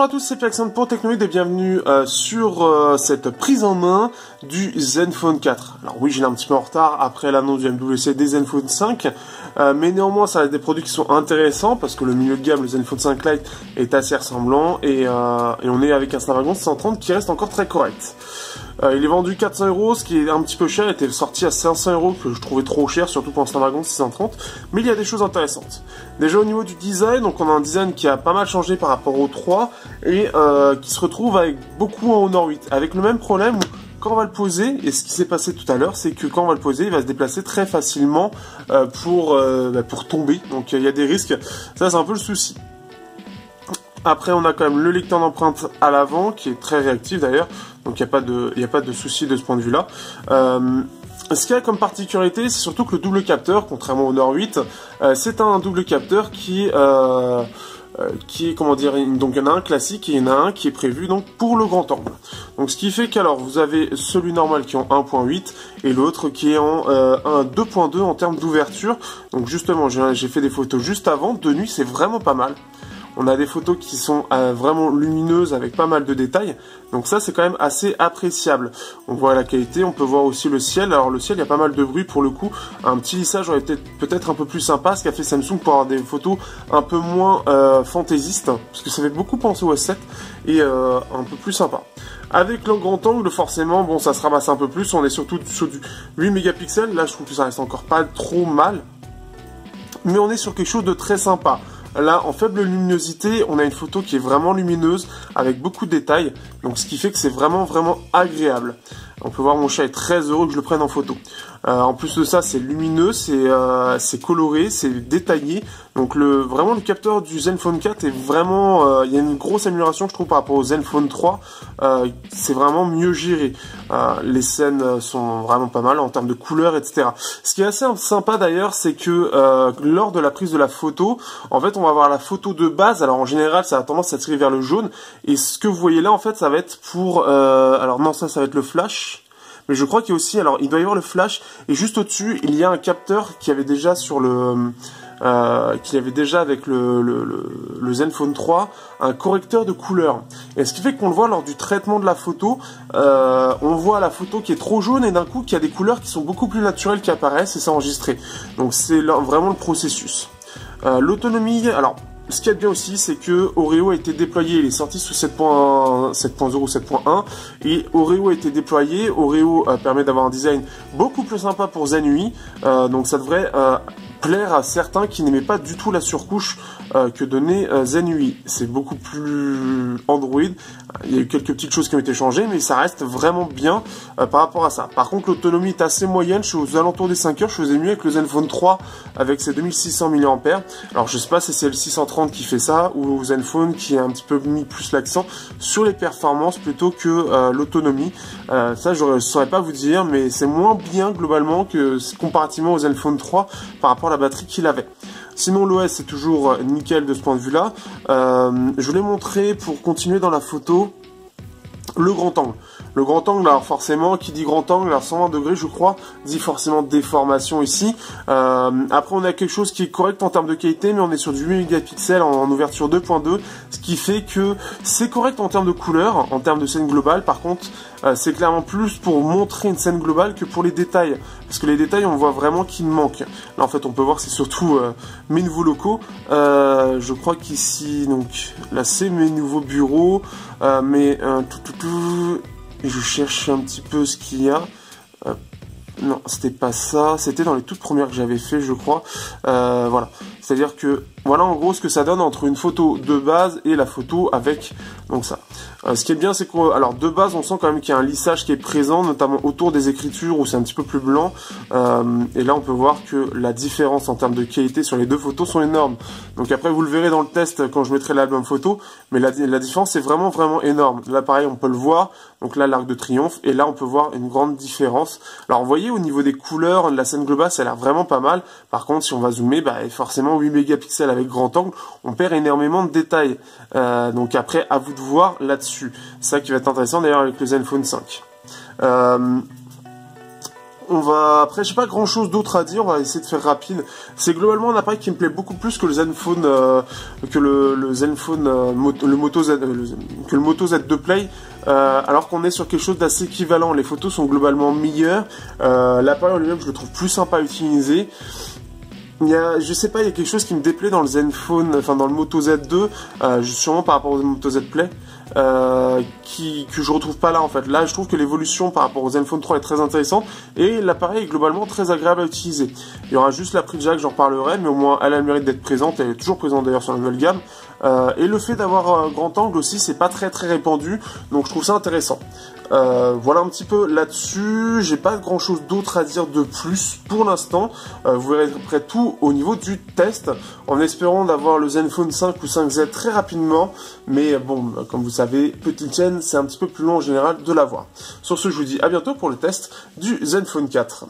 Bonjour à tous, c'est Alexandre pour Technoïde et bienvenue euh, sur euh, cette prise en main du Zenfone 4. Alors oui, j'ai un petit peu en retard après l'annonce du MWC des Zenfone 5, euh, mais néanmoins ça a des produits qui sont intéressants parce que le milieu de gamme, le Zenfone 5 Lite, est assez ressemblant et, on est avec un Snapdragon 630 qui reste encore très correct. Il est vendu 400 euros, ce qui est un petit peu cher. Il était sorti à 500 euros, que je trouvais trop cher, surtout pour un Snapdragon 630. Mais il y a des choses intéressantes. Déjà au niveau du design, donc on a un design qui a pas mal changé par rapport au 3 et euh, qui se retrouve avec beaucoup en Honor 8, avec le même problème où quand on va le poser, et ce qui s'est passé tout à l'heure, c'est que quand on va le poser, il va se déplacer très facilement euh, pour, bah, pour tomber. Donc il y a des risques. Ça, c'est un peu le souci. Après, on a quand même le lecteur d'empreintes à l'avant, qui est très réactif d'ailleurs, donc il n'y a pas de, il a pas de souci de ce point de vue-là. Euh, ce qu'il y a comme particularité, c'est surtout que le double capteur, contrairement au Nord 8, euh, c'est un double capteur qui, euh, qui est, comment dire, donc il y en a un classique et il y en a un qui est prévu donc pour le grand angle. Donc ce qui fait qu'alors vous avez celui normal qui est en 1.8 et l'autre qui est en 2.2 en termes d'ouverture. Donc justement, j'ai fait des photos juste avant, de nuit c'est vraiment pas mal. On a des photos qui sont euh, vraiment lumineuses avec pas mal de détails. Donc ça, c'est quand même assez appréciable. On voit la qualité, on peut voir aussi le ciel. Alors le ciel, il y a pas mal de bruit pour le coup. Un petit lissage aurait été peut-être un peu plus sympa, ce qu'a fait Samsung pour avoir des photos un peu moins euh, fantaisistes. Parce que ça fait beaucoup penser au S7 et euh, un peu plus sympa. Avec le grand angle, forcément, bon, ça se ramasse un peu plus. On est surtout sur du 8 mégapixels. Là, je trouve que ça reste encore pas trop mal. Mais on est sur quelque chose de très sympa. Là, en faible luminosité, on a une photo qui est vraiment lumineuse, avec beaucoup de détails, donc ce qui fait que c'est vraiment, vraiment agréable. On peut voir mon chat est très heureux que je le prenne en photo. Euh, en plus de ça, c'est lumineux, c'est euh, coloré, c'est détaillé. Donc le vraiment le capteur du Zenfone 4 est vraiment, euh, il y a une grosse amélioration je trouve par rapport au Zenfone 3. c'est vraiment mieux géré. les scènes sont vraiment pas mal en termes de couleurs, etc. Ce qui est assez sympa d'ailleurs, c'est que lors de la prise de la photo, en fait, on va avoir la photo de base. Alors en général, ça a tendance à tirer vers le jaune. Et ce que vous voyez là, en fait, ça va être pour, alors non, ça, ça va être le flash. Mais je crois qu'il y a aussi, alors il doit y avoir le flash, et juste au-dessus, il y a un capteur qui avait déjà sur le, euh, avait déjà avec le, le, Zenfone 3 un correcteur de couleur. Et ce qui fait qu'on le voit lors du traitement de la photo, euh, on voit la photo qui est trop jaune et d'un coup qu'il y a des couleurs qui sont beaucoup plus naturelles qui apparaissent et c'est. Donc c'est vraiment le processus. Euh, l'autonomie, alors ce qui est bien aussi, c'est que Oreo a été déployé, il est sorti sous 7.0 ou 7.1, et Oreo a été déployé, Oreo euh, permet d'avoir un design beaucoup plus sympa pour Zen UI, euh, donc ça devrait euh, plaire à certains qui n'aimaient pas du tout la surcouche euh, que donnait euh, Zen UI. C'est beaucoup plus Android. Il y a eu quelques petites choses qui ont été changées, mais ça reste vraiment bien euh, par rapport à ça. Par contre, l'autonomie est assez moyenne. Je suis aux alentours des 5 heures. Je faisais mieux avec le Zenfone 3 avec ses 2600 mH. Alors, je sais pas si c'est le 630 qui fait ça ou le Zenfone qui a un petit peu mis plus l'accent sur les performances plutôt que l'autonomie. ça, je ne saurais pas vous dire, mais c'est moins bien globalement que comparativement au Zenfone 3 par rapport la batterie qu'il avait. Sinon l'OS est toujours nickel de ce point de vue là. Euh, je voulais montrer pour continuer dans la photo le grand angle. Le grand angle, alors forcément, qui dit grand angle, à 120 degrés, je crois, dit forcément déformation ici. Euh, après, on a quelque chose qui est correct en termes de qualité, mais on est sur du 8 mégapixels en, ouverture 2.2, ce qui fait que c'est correct en termes de couleur, en termes de scène globale. Par contre, euh, c'est clairement plus pour montrer une scène globale que pour les détails. Parce que les détails, on voit vraiment qu'il manque. Là, en fait, on peut voir, c'est surtout euh, mes nouveaux locaux. je crois qu'ici, donc, là, c'est mes nouveaux bureaux. mais tout, tout, tout, je cherche un petit peu ce qu'il y a. non, c'était pas ça. C'était dans les toutes premières que j'avais fait, je crois. Euh, voilà. C'est-à-dire que voilà en gros ce que ça donne entre une photo de base et la photo avec donc ça. Euh, ce qui est bien c'est que de base on sent quand même qu'il y a un lissage qui est présent notamment autour des écritures où c'est un petit peu plus blanc euh, et là on peut voir que la différence en termes de qualité sur les deux photos sont énormes. Donc après vous le verrez dans le test quand je mettrai l'album photo mais la, la différence est vraiment vraiment énorme. Là pareil on peut le voir donc là l'arc de triomphe et là on peut voir une grande différence. Alors vous voyez au niveau des couleurs la scène globale ça a l'air vraiment pas mal. Par contre si on va zoomer bah forcément 8 mégapixels avec grand angle, on perd énormément de détails. Euh, donc après, à vous de voir là-dessus. Ça qui va être intéressant d'ailleurs avec le Zenfone 5. Euh, on va après j'ai pas grand chose d'autre à dire, on va essayer de faire rapide. C'est globalement un appareil qui me plaît beaucoup plus que le Zenfone euh, que le, Zenfone le Moto que le Moto Z2 Play. alors qu'on est sur quelque chose d'assez équivalent. Les photos sont globalement meilleures. L'appareil en lui-même, je le trouve plus sympa à utiliser. Il y a, je sais pas, il y a quelque chose qui me déplaît dans le Zenfone, enfin dans le Moto Z2, euh, sûrement par rapport au Moto Z Play, euh, qui, que je retrouve pas là en fait. Là, je trouve que l'évolution par rapport au Zenfone 3 est très intéressante et l'appareil est globalement très agréable à utiliser. Il y aura juste la prise jack, j'en parlerai, mais au moins elle a le mérite d'être présente, elle est toujours présente d'ailleurs sur la nouvelle gamme. Euh, et le fait d'avoir un grand angle aussi, c'est pas très très répandu, donc je trouve ça intéressant. Euh, voilà un petit peu là-dessus. J'ai pas grand chose d'autre à dire de plus pour l'instant. Euh, vous verrez après tout au niveau du test, en espérant d'avoir le Zenfone 5 ou 5Z très rapidement. Mais bon, comme vous savez, petite chaîne, c'est un petit peu plus long en général de l'avoir. Sur ce, je vous dis à bientôt pour le test du Zenfone 4.